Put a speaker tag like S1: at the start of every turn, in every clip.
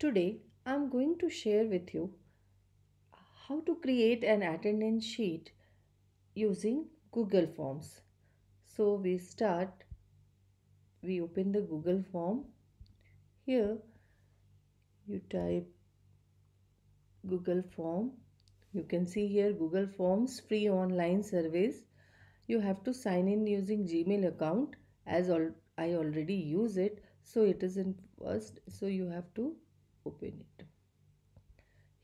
S1: Today, I'm going to share with you how to create an attendance sheet using Google Forms. So, we start, we open the Google Form. Here, you type Google Form. You can see here Google Forms free online service. You have to sign in using Gmail account as all I already use it so it is in first so you have to open it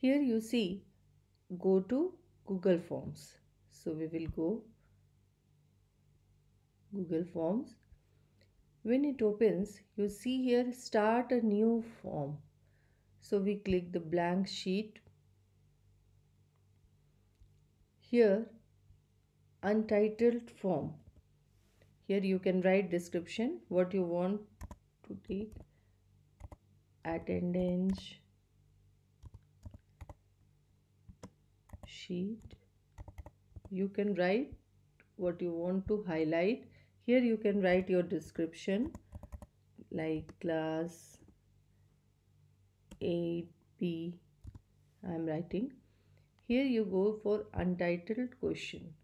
S1: here you see go to google forms. So we will go google forms. When it opens you see here start a new form. So we click the blank sheet. Here untitled form. Here you can write description what you want to take attendance sheet. You can write what you want to highlight. Here you can write your description like class 8b i am writing. Here you go for untitled question.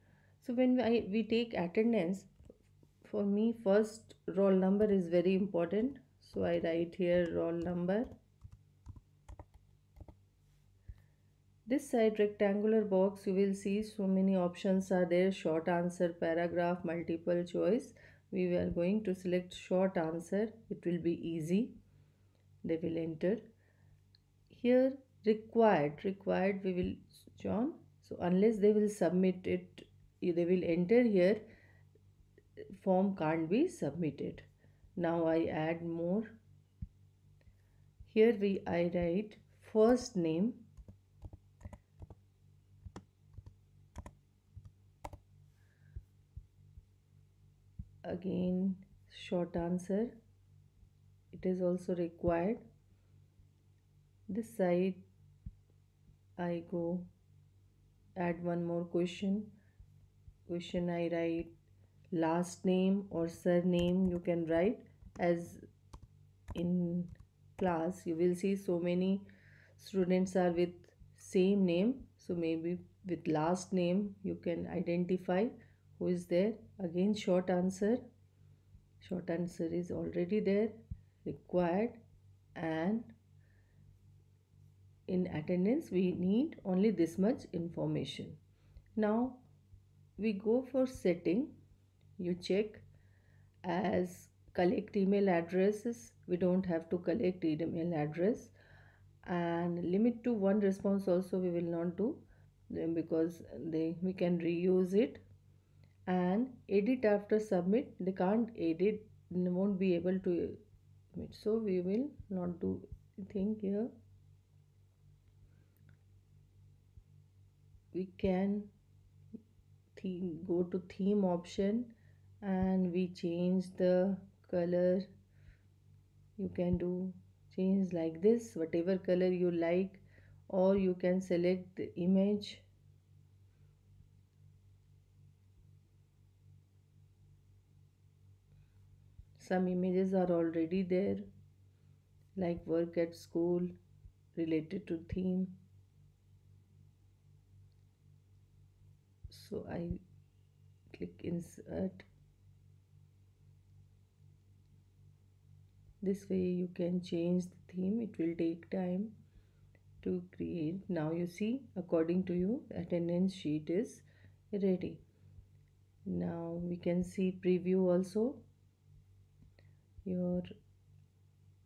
S1: So when I, we take attendance for me first roll number is very important so I write here roll number. This side rectangular box you will see so many options are there. Short answer paragraph multiple choice. We are going to select short answer. It will be easy. They will enter. Here required. Required we will join so unless they will submit it they will enter here. Form can't be submitted now I add more. Here we I write first name. Again short answer. It is also required. This side I go add one more question. Question I write last name or surname you can write as in class. You will see so many students are with same name. So maybe with last name you can identify who is there. Again short answer. Short answer is already there required and in attendance we need only this much information. Now we go for setting. You check as collect email addresses. We don't have to collect email address. And limit to one response also we will not do because they we can reuse it. And edit after submit they can't edit they won't be able to so we will not do anything here. We can theme, go to theme option and we change the color you can do change like this whatever color you like or you can select the image. Some images are already there like work at school related to theme. So I click insert this way you can change the theme. It will take time to create. Now you see according to you attendance sheet is ready. Now we can see preview also. Your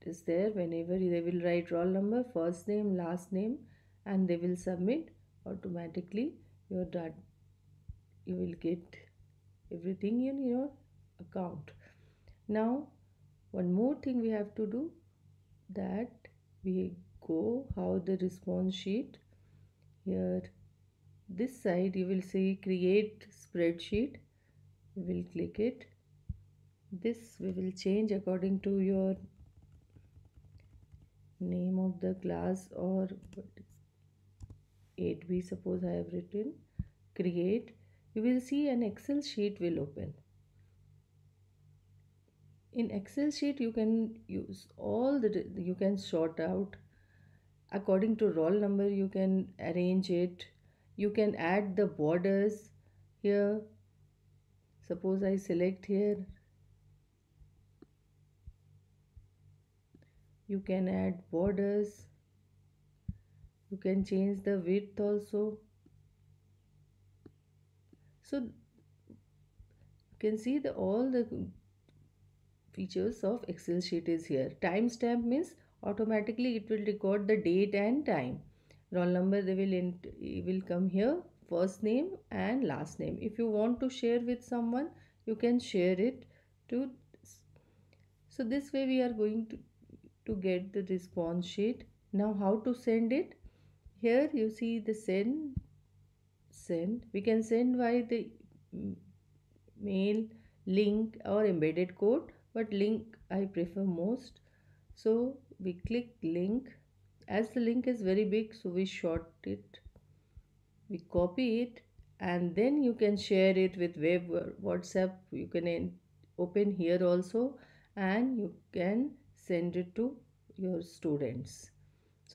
S1: is there whenever they will write roll number first name last name and they will submit automatically. Your data you will get everything in your account. Now one more thing we have to do that we go how the response sheet here this side you will see create spreadsheet. We will click it. This we will change according to your name of the class or 8b suppose I have written. Create. You will see an excel sheet will open in excel sheet you can use all the you can sort out. According to roll number you can arrange it. You can add the borders here. Suppose I select here. You can add borders. You can change the width also. So you can see the all the features of excel sheet is here. Timestamp means automatically it will record the date and time. Roll number they will will come here first name and last name. If you want to share with someone you can share it to so this way we are going to to get the response sheet. Now how to send it? Here you see the send send. We can send via the mm, mail link or embedded code but link I prefer most. So we click link. As the link is very big so we short it. We copy it and then you can share it with web whatsapp. You can open here also and you can send it to your students